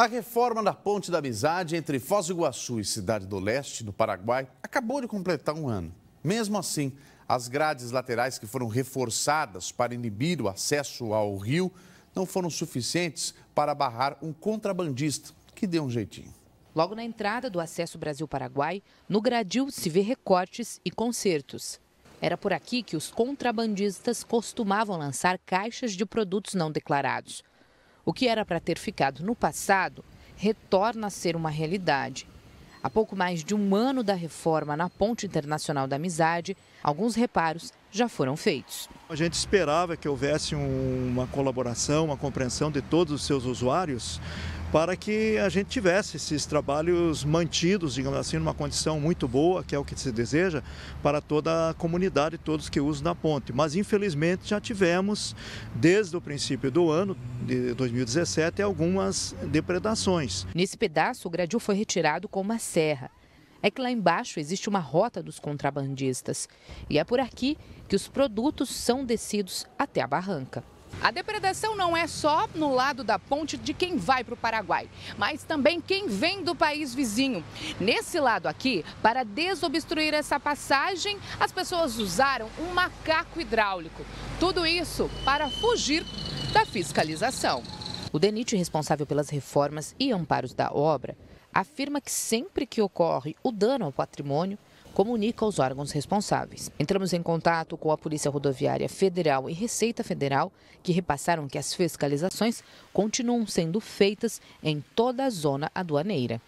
A reforma da Ponte da Amizade entre Foz do Iguaçu e Cidade do Leste, no Paraguai, acabou de completar um ano. Mesmo assim, as grades laterais que foram reforçadas para inibir o acesso ao rio não foram suficientes para barrar um contrabandista que deu um jeitinho. Logo na entrada do acesso Brasil-Paraguai, no gradil se vê recortes e consertos. Era por aqui que os contrabandistas costumavam lançar caixas de produtos não declarados. O que era para ter ficado no passado retorna a ser uma realidade. Há pouco mais de um ano da reforma na Ponte Internacional da Amizade, alguns reparos já foram feitos. A gente esperava que houvesse uma colaboração, uma compreensão de todos os seus usuários para que a gente tivesse esses trabalhos mantidos, digamos assim, numa condição muito boa, que é o que se deseja, para toda a comunidade, todos que usam da ponte. Mas, infelizmente, já tivemos, desde o princípio do ano, de 2017, algumas depredações. Nesse pedaço, o gradil foi retirado com uma serra. É que lá embaixo existe uma rota dos contrabandistas. E é por aqui que os produtos são descidos até a barranca. A depredação não é só no lado da ponte de quem vai para o Paraguai, mas também quem vem do país vizinho. Nesse lado aqui, para desobstruir essa passagem, as pessoas usaram um macaco hidráulico. Tudo isso para fugir da fiscalização. O DENIT, responsável pelas reformas e amparos da obra, afirma que sempre que ocorre o dano ao patrimônio, comunica aos órgãos responsáveis. Entramos em contato com a Polícia Rodoviária Federal e Receita Federal, que repassaram que as fiscalizações continuam sendo feitas em toda a zona aduaneira.